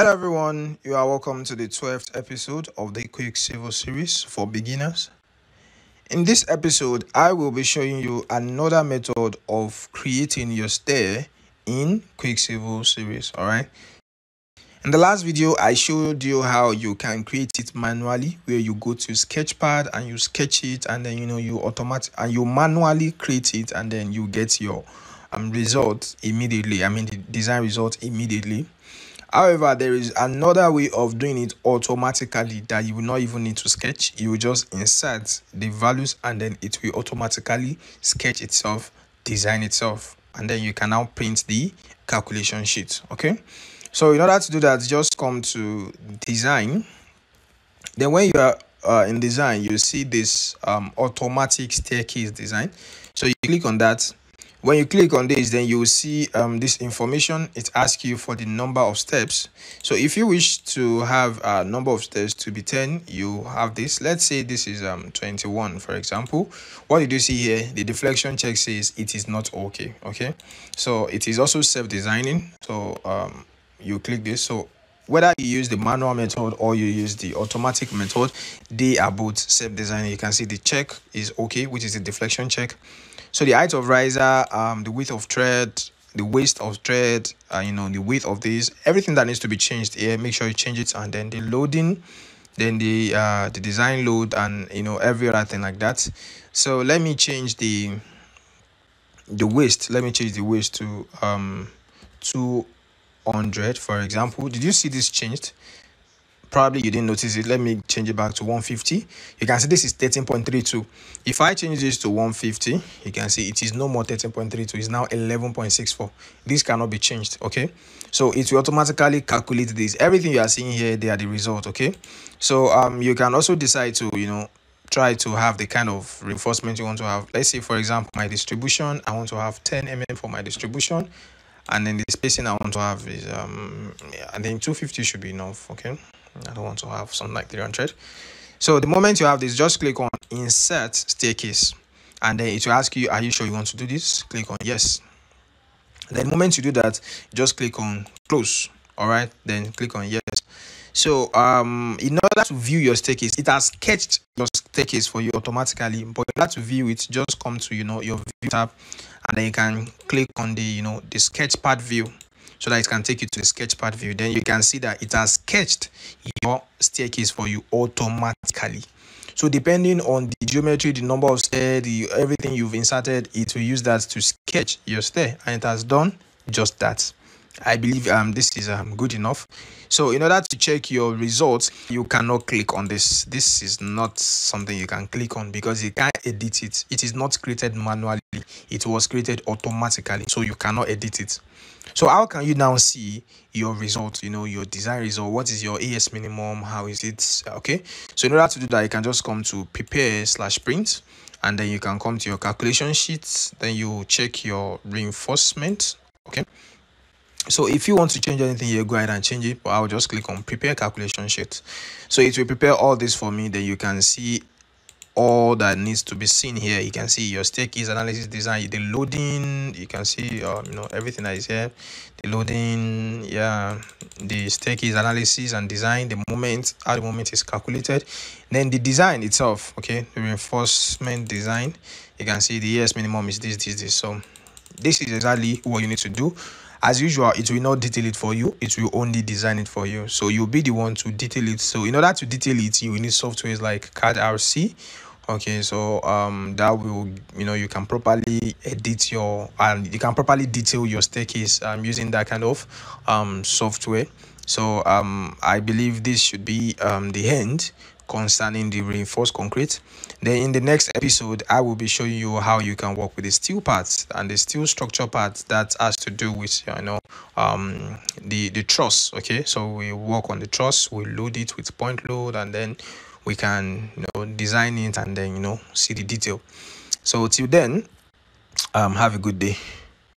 Hello, everyone. You are welcome to the 12th episode of the Quick Civil series for beginners. In this episode, I will be showing you another method of creating your stair in Quick Civil series. All right. In the last video, I showed you how you can create it manually, where you go to Sketchpad and you sketch it, and then you know you automatic and you manually create it, and then you get your um result immediately. I mean the design result immediately However, there is another way of doing it automatically that you will not even need to sketch. You will just insert the values and then it will automatically sketch itself, design itself. And then you can now print the calculation sheet. Okay. So in order to do that, just come to design. Then when you are uh, in design, you see this um, automatic staircase design. So you click on that when you click on this then you will see um, this information. It asks you for the number of steps. So if you wish to have a number of steps to be 10 you have this. Let's say this is um 21 for example. What did you see here? The deflection check says it is not okay okay? So it is also self-designing. So um you click this. So whether you use the manual method or you use the automatic method they are both self-design you can see the check is okay which is the deflection check so the height of riser, um, the width of thread, the waist of thread, uh, you know, the width of this, everything that needs to be changed here, make sure you change it. And then the loading, then the uh, the design load, and you know every other thing like that. So let me change the the waist. Let me change the waist to um 200, for example. Did you see this changed? probably you didn't notice it. Let me change it back to 150 you can see this is 13.32 if i change this to 150 you can see it is no more 13.32 it's now 11.64 this cannot be changed okay? So it will automatically calculate this. Everything you are seeing here they are the result okay? So um you can also decide to you know try to have the kind of reinforcement you want to have. Let's say for example my distribution i want to have 10 mm for my distribution and then the spacing i want to have is um i think 250 should be enough okay I don't want to have something like 300. So the moment you have this, just click on insert staircase and then it will ask you, are you sure you want to do this? Click on yes. Then the moment you do that, just click on close. All right, then click on yes. So um, in order to view your staircase, it has sketched your staircase for you automatically. But in order to view it, just come to you know your view tab, and then you can click on the you know the sketch pad view so that it can take you to the sketchpad view. Then you can see that it has sketched your staircase for you automatically. So depending on the geometry the number of stairs the everything you've inserted it will use that to sketch your stair and it has done just that I believe um this is um good enough. So in order to check your results, you cannot click on this. This is not something you can click on because you can't edit it. It is not created manually. It was created automatically. So you cannot edit it. So how can you now see your result, you know, your design result? What is your AS minimum? How is it? Okay. So in order to do that, you can just come to prepare slash print and then you can come to your calculation sheets. Then you check your reinforcement. Okay so if you want to change anything here go ahead and change it but i'll just click on prepare calculation sheet. So it will prepare all this for me. Then you can see all that needs to be seen here. You can see your staircase analysis design the loading. You can see um, you know everything that is here. The loading yeah the staircase analysis and design the moment how the moment is calculated. Then the design itself okay the reinforcement design. You can see the AS minimum is this this this. So this is exactly what you need to do as usual it will not detail it for you. It will only design it for you. So you'll be the one to detail it. So in order to detail it you will need softwares like CAD-RC okay so um that will you know you can properly edit your and you can properly detail your staircase um using that kind of um software. So um i believe this should be um the end concerning the reinforced concrete. Then in the next episode i will be showing you how you can work with the steel parts and the steel structure parts that has to do with you know um the the truss okay? So we work on the truss we load it with point load and then we can you know design it and then you know see the detail. So till then um have a good day